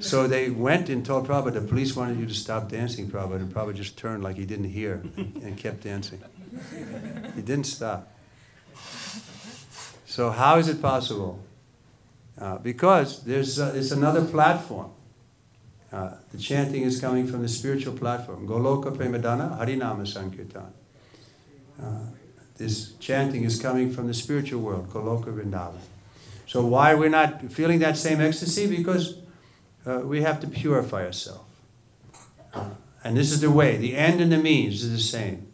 So they went and told Prabhupada, the police wanted you to stop dancing, Prabhupada, and Prabhupada just turned like he didn't hear and kept dancing. He didn't stop. So how is it possible? Uh, because there's uh, another platform. Uh, the chanting is coming from the spiritual platform. Goloka Premadana Harinama Sankirtan. Uh, this chanting is coming from the spiritual world, Goloka Vrindavan. So why we're not feeling that same ecstasy? Because uh, we have to purify ourselves. And this is the way. The end and the means is the same.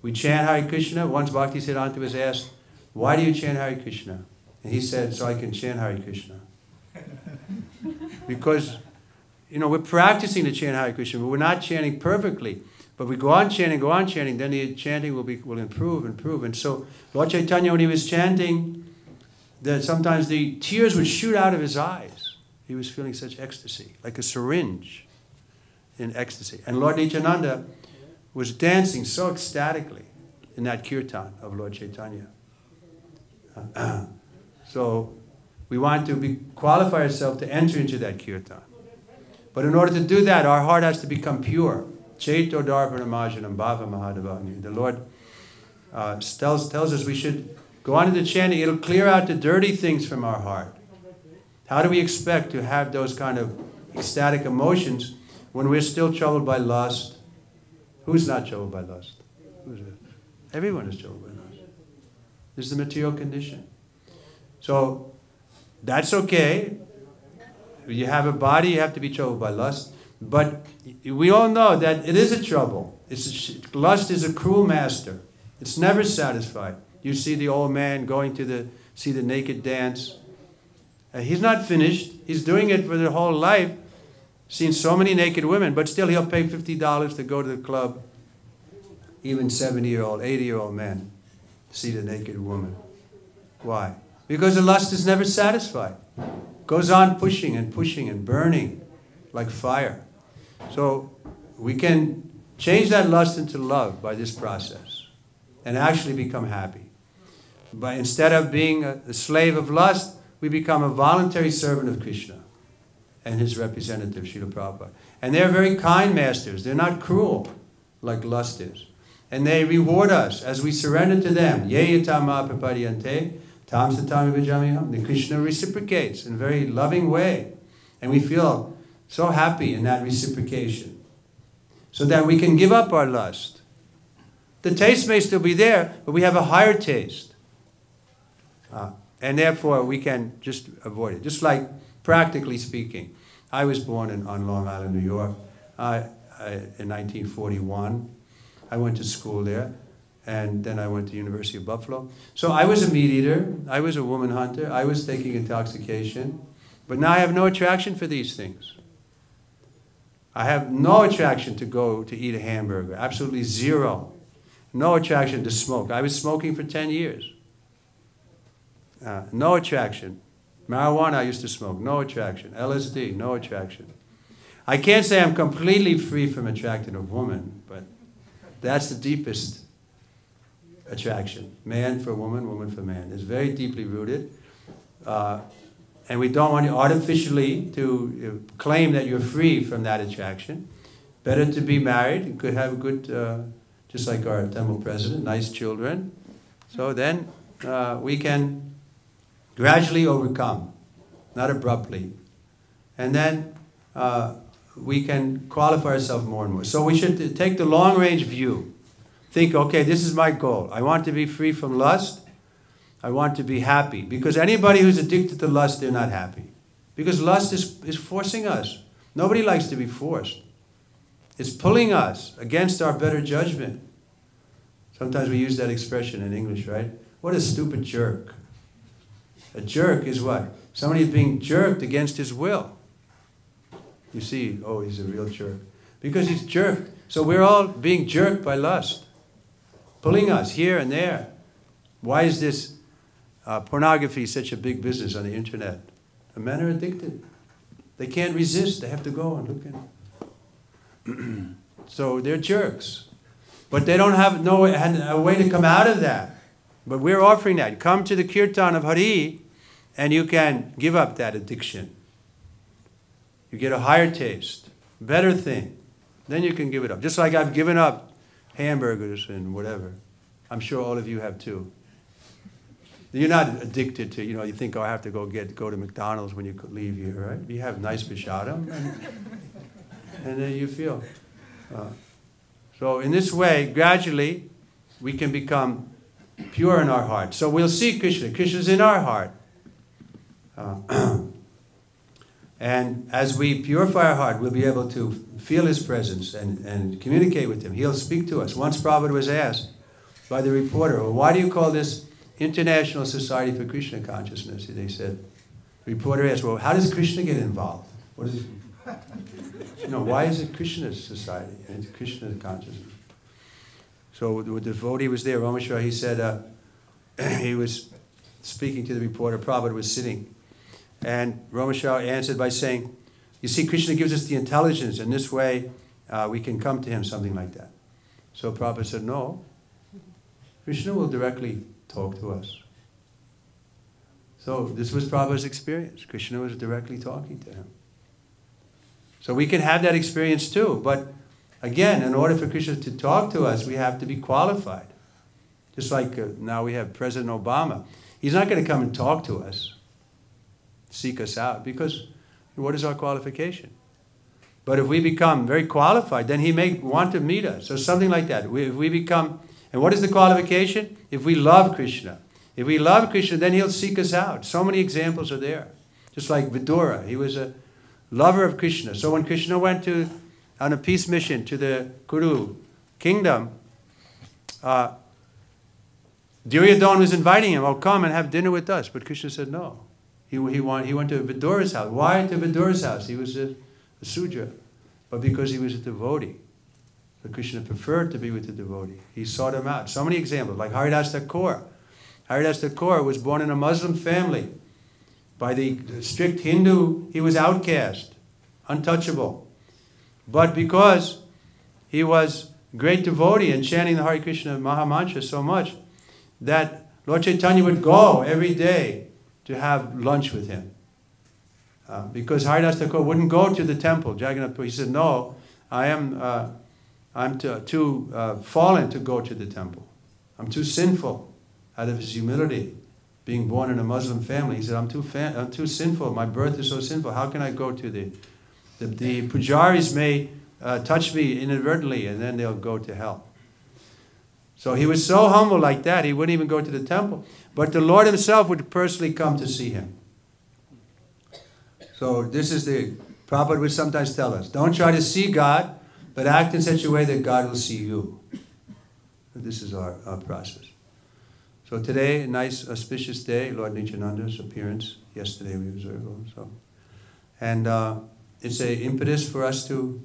We chant Hare Krishna. Once Bhakti Siddhanta was asked, why do you chant Hare Krishna? And he said, so I can chant Hare Krishna. because, you know, we're practicing to chant Hare Krishna, but we're not chanting perfectly. But we go on chanting, go on chanting, then the chanting will, be, will improve, improve. And so Lord Chaitanya, when he was chanting, that sometimes the tears would shoot out of his eyes. He was feeling such ecstasy, like a syringe in ecstasy. And Lord Nityananda was dancing so ecstatically in that kirtan of Lord Chaitanya. so we want to be, qualify ourselves to enter into that kirtan. But in order to do that, our heart has to become pure. Chaito Bhava Mahadavagni. The Lord uh, tells, tells us we should go on to the chanting. It'll clear out the dirty things from our heart. How do we expect to have those kind of ecstatic emotions when we're still troubled by lust? Who's not troubled by lust? Everyone is troubled by lust. This is the material condition. So that's okay. You have a body, you have to be troubled by lust. But we all know that it is a trouble. It's a, lust is a cruel master. It's never satisfied. You see the old man going to the see the naked dance. Uh, he's not finished. He's doing it for the whole life. Seen so many naked women, but still he'll pay fifty dollars to go to the club. Even seventy-year-old, eighty-year-old men see the naked woman. Why? Because the lust is never satisfied. Goes on pushing and pushing and burning like fire. So we can change that lust into love by this process and actually become happy. But instead of being a slave of lust, we become a voluntary servant of Krishna and his representative, Srila Prabhupada. And they're very kind masters. They're not cruel like lust is. And they reward us as we surrender to them. Ye yatama prapadyante, tam satami vijamiham. The Krishna reciprocates in a very loving way. And we feel so happy in that reciprocation. So that we can give up our lust. The taste may still be there, but we have a higher taste. Uh, and therefore, we can just avoid it. Just like, practically speaking, I was born in, on Long Island, New York I, in 1941. I went to school there, and then I went to University of Buffalo. So I was a meat eater. I was a woman hunter. I was taking intoxication. But now I have no attraction for these things. I have no attraction to go to eat a hamburger, absolutely zero. No attraction to smoke. I was smoking for 10 years. Uh, no attraction. Marijuana, I used to smoke. No attraction. LSD, no attraction. I can't say I'm completely free from attracting a woman, but that's the deepest attraction. Man for woman, woman for man. It's very deeply rooted. Uh, and we don't want you artificially to uh, claim that you're free from that attraction. Better to be married. Could have a good, uh, just like our temple president, nice children. So then uh, we can gradually overcome, not abruptly. And then uh, we can qualify ourselves more and more. So we should take the long range view. Think, okay, this is my goal. I want to be free from lust. I want to be happy. Because anybody who's addicted to lust, they're not happy. Because lust is, is forcing us. Nobody likes to be forced. It's pulling us against our better judgment. Sometimes we use that expression in English, right? What a stupid jerk. A jerk is what? Somebody is being jerked against his will. You see, oh, he's a real jerk. Because he's jerked. So we're all being jerked by lust, pulling us here and there. Why is this uh, pornography such a big business on the internet. The men are addicted. They can't resist. They have to go and look in. so they're jerks. But they don't have no a way to come out of that. But we're offering that. Come to the kirtan of Hari and you can give up that addiction. You get a higher taste, better thing. Then you can give it up. Just like I've given up hamburgers and whatever. I'm sure all of you have too. You're not addicted to, you know, you think, oh, I have to go get go to McDonald's when you leave here, right? You have nice prashadam, and, and then you feel. Uh, so in this way, gradually, we can become pure in our heart. So we'll see Krishna. Krishna's in our heart. Uh, and as we purify our heart, we'll be able to feel his presence and, and communicate with him. He'll speak to us. Once Prabhupada was asked by the reporter, well, why do you call this International Society for Krishna Consciousness? They said, the reporter asked, well, how does Krishna get involved? What is, you know, why is it Krishna Society and Krishna Consciousness? So the devotee was there, Rameshwar, he said, uh, he was speaking to the reporter, Prabhupada was sitting. And Rameshwar answered by saying, you see, Krishna gives us the intelligence, and this way uh, we can come to him, something like that. So Prabhupada said, no, Krishna will directly talk to us. So this was Prabhupada's experience. Krishna was directly talking to him. So we can have that experience too, but again, in order for Krishna to talk to us, we have to be qualified. Just like uh, now we have President Obama. He's not going to come and talk to us, seek us out, because what is our qualification? But if we become very qualified, then he may want to meet us, or something like that. We, if we become, and what is the qualification? If we love Krishna. If we love Krishna, then he'll seek us out. So many examples are there. Just like Vidura, he was a lover of Krishna. So when Krishna went to on a peace mission to the Kuru kingdom, uh, Duryodhana was inviting him, oh, come and have dinner with us. But Krishna said no. He, he, went, he went to Vidura's house. Why to Vidura's house? He was a, a Sudra. But because he was a devotee. So Krishna preferred to be with the devotee. He sought him out. So many examples, like Haridas Thakur. Haridas Thakur was born in a Muslim family. By the strict Hindu, he was outcast, untouchable. But because he was great devotee and chanting the Hare Krishna Mahamantra so much, that Lord Chaitanya would go every day to have lunch with him. Uh, because Haridas Thakur wouldn't go to the temple, Jagannath He said, no, I am uh, I'm too, too uh, fallen to go to the temple. I'm too sinful out of his humility, being born in a Muslim family. He said, I'm too, I'm too sinful. My birth is so sinful. How can I go to the... The, the pujaris may uh, touch me inadvertently and then they'll go to hell. So he was so humble like that, he wouldn't even go to the temple. But the Lord himself would personally come to see him. So this is the, Prabhupada would sometimes tell us, don't try to see God, but act in such a way that God will see you. This is our, our process. So today, a nice auspicious day, Lord Nityananda's appearance. Yesterday we observed also. And uh, it's an impetus for us to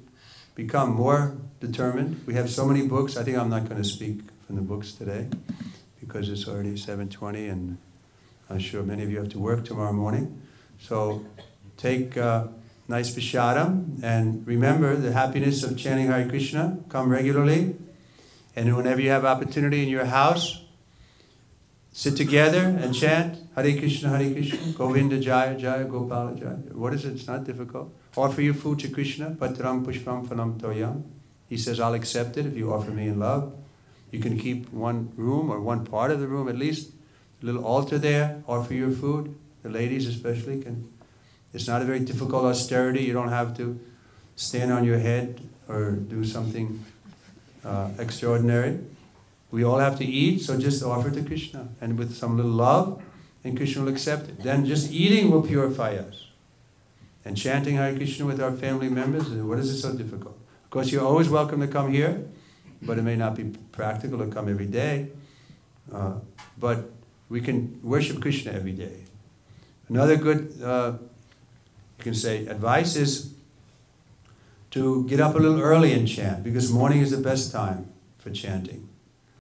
become more determined. We have so many books. I think I'm not going to speak from the books today because it's already 7.20 and I'm sure many of you have to work tomorrow morning. So take uh, nice prashadam and remember the happiness of chanting Hare Krishna. Come regularly. And whenever you have opportunity in your house, sit together and chant Hare Krishna, Hare Krishna, Govinda Jaya, Jaya, Gopala Jaya. What is it? It's not difficult. Offer your food to Krishna, Patram Pushpam Phalam Toyam. He says, I'll accept it if you offer me in love. You can keep one room or one part of the room at least, a little altar there, offer your food. The ladies especially can. It's not a very difficult austerity. You don't have to stand on your head or do something uh, extraordinary. We all have to eat, so just offer to Krishna. And with some little love, and Krishna will accept it. Then just eating will purify us. And chanting Hare Krishna with our family members, what is it so difficult? Of course, you're always welcome to come here but it may not be practical to come every day. Uh, but we can worship Krishna every day. Another good, uh, you can say, advice is to get up a little early and chant because morning is the best time for chanting.